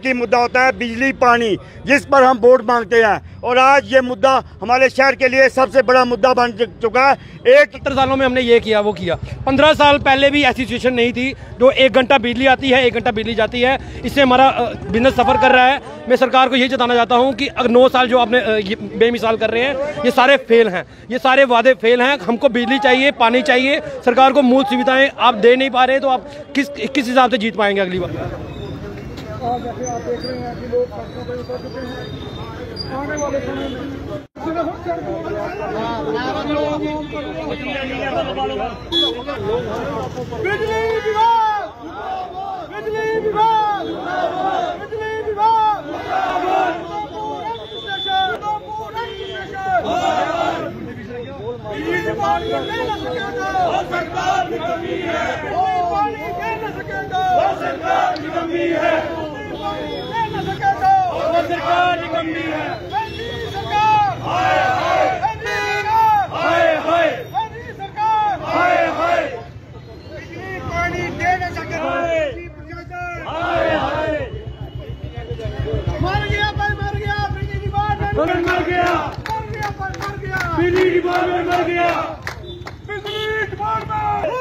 की मुद्दा होता है बिजली, पानी, जिस पर हम वोट मांगते हैं। और आज ये मुद्दा हमारे शहर के लिए सबसे बड़ा मुद्दा बन चुका है। एक सत्तर सालों में हमने ये किया, वो किया। पंद्रह साल पहले भी ऐसी सिचुएशन नहीं थी, जो एक घंटा बिजली आती है, एक घंटा बिजली जाती है। इससे हमारा बिज़नेस सफ़र कर रहा है। मैं सरकार को यही जताना चाहता हूँ कि अगर नौ साल जो आपने बेमिसाल कर रहे हैं, ये सारे फेल हैं। ये सारे वादे फेल हैं। हमको बिजली चाहिए, पानी चाहिए। सरकार को मूल सुविधाएँ आप दे नहीं पा रहे तो आप किस किस हिसाब से जीत पाएँगे अगली बार? जैसे आप देख रहे हैं कि लोग सड़कों पर उतर चुके हैं। आने वाले समय में बिजली विभाग बिजली विभाग बिजली विभाग। बिजली पानी दे न सकेगा सरकार की कमी है। पानी दे न सकेगा सरकार की कमी है। बलन मर गया बिजली डिपार्टमेंट मर गया बिजली डिपार्टमेंट बिजली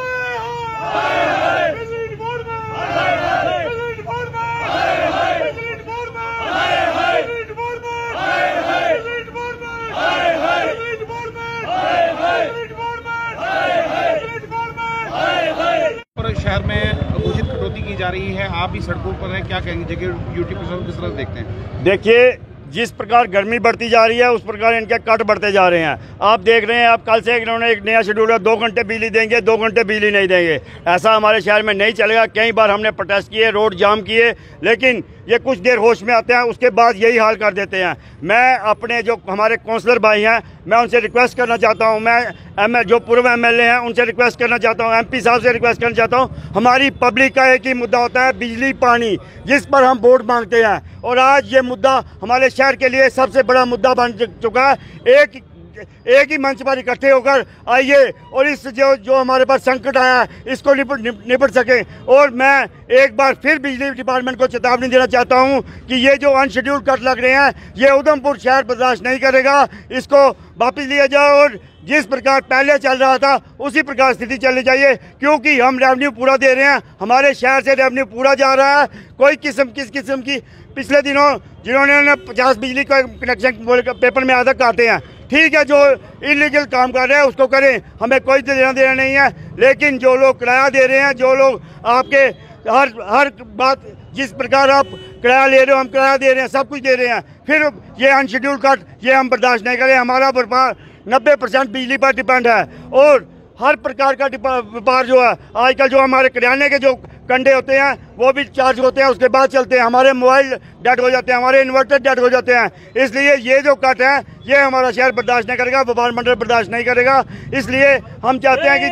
शहर में घोषित कटौती की जा रही है आप ही सड़कों पर है क्या कहेंगे जगह यूट्यूब किस तरह देखते हैं देखिए जिस प्रकार गर्मी बढ़ती जा रही है, उस प्रकार इनके कट बढ़ते जा रहे हैं। आप देख रहे हैं, आप कल से इन्होंने एक नया शेड्यूल है, दो घंटे बिजली देंगे, दो घंटे बिजली नहीं देंगे। ऐसा हमारे शहर में नहीं चलेगा। कई बार हमने प्रोटेस्ट किए रोड जाम किए, लेकिन ये कुछ देर होश में आते हैं, उसके बाद यही हाल कर देते हैं। मैं अपने जो हमारे काउंसलर भाई हैं, मैं उनसे रिक्वेस्ट करना चाहता हूँ, मैं एम जो पूर्व एम हैं, उनसे रिक्वेस्ट करना चाहता हूँ। एमपी साहब से रिक्वेस्ट करना चाहता हूँ। हमारी पब्लिक का एक ही मुद्दा होता है, बिजली, पानी, जिस पर हम वोट मांगते हैं। और आज ये मुद्दा हमारे शहर के लिए सबसे बड़ा मुद्दा बन चुका है। एक एक ही मंच पर इकट्ठे होकर आइए और इस जो जो हमारे पास संकट आया है, इसको निपट निपट सके। और मैं एक बार फिर बिजली डिपार्टमेंट को चेतावनी देना चाहता हूँ कि ये जो अनशेड्यूल कट लग रहे हैं, ये उधमपुर शहर बर्दाश्त नहीं करेगा। इसको वापस लिया जाए और जिस प्रकार पहले चल रहा था, उसी प्रकार स्थिति चलनी चाहिए, क्योंकि हम रेवेन्यू पूरा दे रहे हैं, हमारे शहर से रेवेन्यू पूरा जा रहा है। कोई किस्म, किस किस्म की, पिछले दिनों जिन्होंने पचास बिजली का कनेक्शन पेपर में आधा काटे हैं ठीक है, जो इलीगल काम कर रहे हैं, उसको करें। हमें कोई देना देना नहीं है, लेकिन जो लोग किराया दे रहे हैं, जो लोग आपके हर हर बात, जिस प्रकार आप किराया ले रहे हो, हम किराया दे रहे हैं, सब कुछ दे रहे हैं। फिर ये अनशेड्यूल कट ये हम बर्दाश्त नहीं करें। हमारा व्यापार नब्बे परसेंट बिजली पर डिपेंड है। और हर प्रकार का व्यापार जो है, आजकल जो हमारे किराने के जो कंडे होते हैं वो भी चार्ज होते हैं उसके बाद चलते हैं। हमारे मोबाइल डेड हो जाते हैं हमारे इन्वर्टर डेड हो जाते हैं। इसलिए ये जो कट है ये हमारा शहर बर्दाश्त नहीं करेगा व्यापार मंडल बर्दाश्त नहीं करेगा। इसलिए हम चाहते हैं कि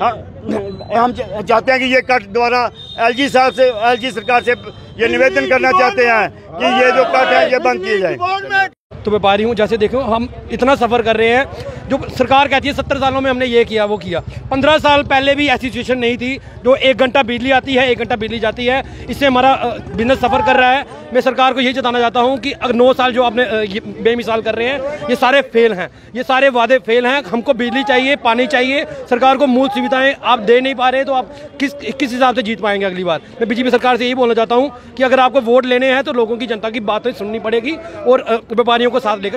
हाँ, हम चाहते हैं कि ये कट द्वारा एलजी साहब से एलजी सरकार से ये निवेदन करना चाहते हैं कि ये जो कट है ये बंद किए जाए। तो व्यापारी हूँ, जैसे देखो, हम इतना सफ़र कर रहे हैं। जो सरकार कहती है, सत्तर सालों में हमने ये किया, वो किया। पंद्रह साल पहले भी ऐसी सिचुएशन नहीं थी, जो एक घंटा बिजली आती है, एक घंटा बिजली जाती है। इससे हमारा बिज़नेस सफ़र कर रहा है। मैं सरकार को यही जताना चाहता हूँ कि अगर नौ साल जो आपने बेमिसाल कर रहे हैं, ये सारे फेल हैं। ये सारे वादे फेल हैं। हमको बिजली चाहिए, पानी चाहिए। सरकार को मूल सुविधाएँ आप दे नहीं पा रहे तो आप किस किस हिसाब से जीत पाएँगे अगली बार? मैं बीजेपी सरकार से यही बोलना चाहता हूँ कि अगर आपको वोट लेने हैं तो लोगों की जनता की बातें सुननी पड़ेगी। और व्यापारियों को साथ लेकर